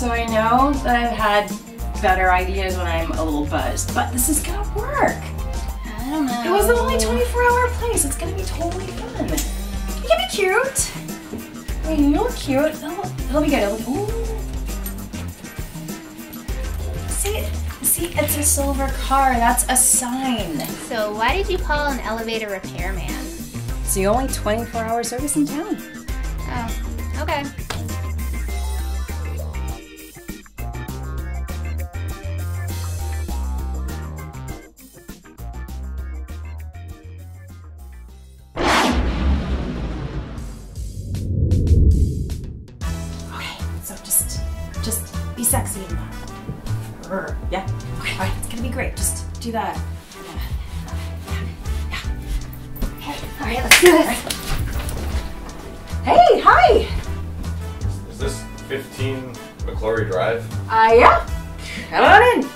so I know that I've had better ideas when I'm a little buzzed, but this is gonna work. I don't know. It was the only 24 hour place. It's gonna be totally fun. You can be cute. I mean, you look cute. It'll, it'll be good. It'll, ooh. See, see, it's a silver car. That's a sign. So why did you call an elevator repairman? It's the only 24 hour service in town. Oh. Okay, sexy and Brr. yeah. Okay, all right, it's gonna be great. Just do that. Okay, all right, let's do this. Hey, hi. Is this 15 McClory Drive? Uh, yeah. Come on in.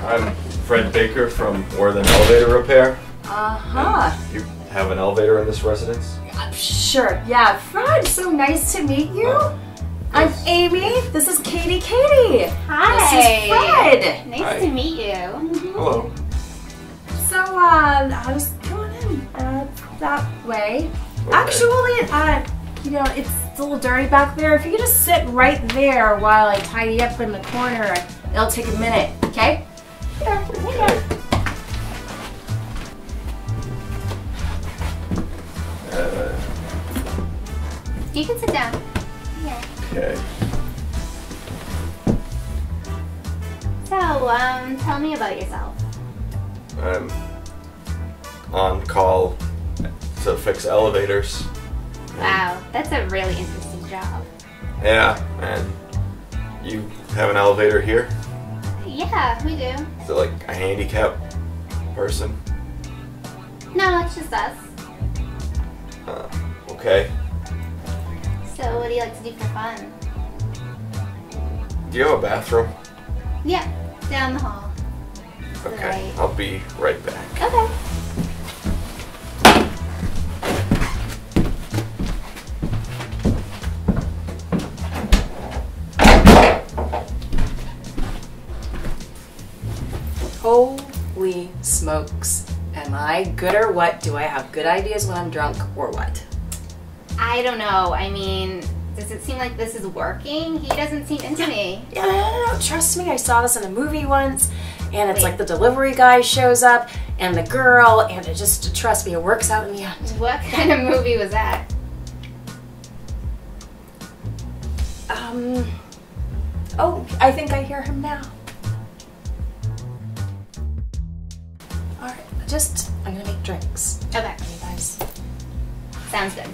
I'm Fred Baker from More Than Elevator Repair. Uh huh. You have an elevator in this residence? Uh, sure. Yeah, Fred. So nice to meet you. Oh, I'm. Amy. This is Katie. Katie. Hi. This is Fred. Nice Hi. to meet you. Hello. So, uh, I was going in uh, that way. Okay. Actually, uh, you know, it's a little dirty back there. If you could just sit right there while I tidy up in the corner, it'll take a minute. Okay? Here, Okay. here. Uh, You can sit down. Okay. So, um, tell me about yourself. I'm on call to fix elevators. Wow, that's a really interesting job. Yeah, and you have an elevator here? Yeah, we do. Is it like a handicapped person? No, it's just us. Uh, okay. So, what do you like to do for fun? Do you have a bathroom? Yeah, down the hall. Okay, Right. I'll be right back. Okay. Holy smokes. Am I good or what? Do I have good ideas when I'm drunk or what? I don't know. I mean, does it seem like this is working? He doesn't seem into me. Yeah, no, no, no, trust me. I saw this in a movie once, and it's Wait. like the delivery guy shows up and the girl, and it just, trust me, it works out in the end. What kind of movie was that? Um, oh, I think I hear him now. All right, just, I'm gonna make drinks. Okay, guys. sounds good.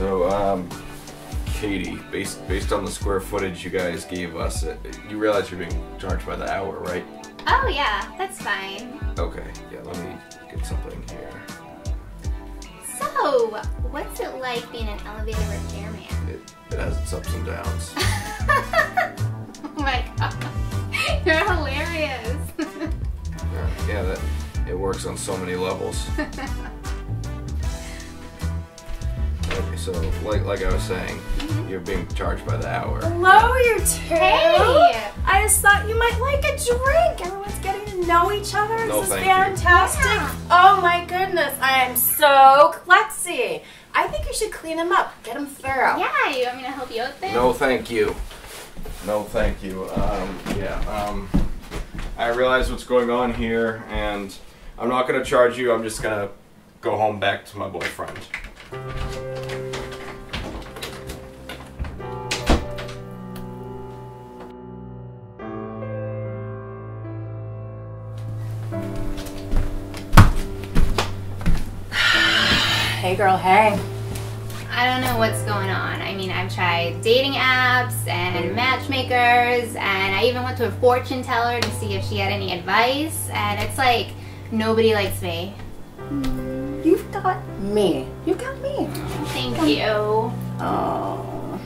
So, um, Katie, based based on the square footage you guys gave us, uh, you realize you're being charged by the hour, right? Oh yeah, that's fine. Okay, yeah. Let me get something here. So, what's it like being an elevator repairman? It, it has its ups and downs. oh my god, you're hilarious. Yeah, yeah, that it works on so many levels. So like like I was saying, you're being charged by the hour. Hello, you two. Hey! I just thought you might like a drink. Everyone's getting to know each other. This No, is thank you. fantastic. Yeah. Oh my goodness, I am so klutzy. I think you should clean him up. Get him thorough. yeah, you want me to help you out there? No, thank you. No, thank you. Um, yeah. Um, I realize what's going on here, and I'm not gonna charge you. I'm just gonna go home back to my boyfriend. Hey, girl. Hey. I don't know what's going on. I mean, I've tried dating apps and matchmakers, and I even went to a fortune teller to see if she had any advice, and it's like nobody likes me. Mm, you've got me. You've got me. Thank you. Oh.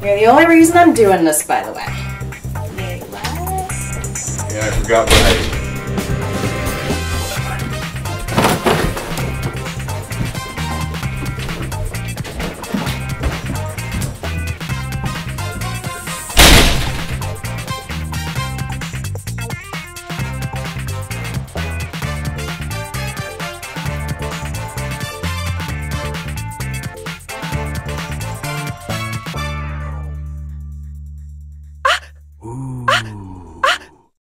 You're the only reason I'm doing this, by the way. Wait, what? Yeah, I forgot what I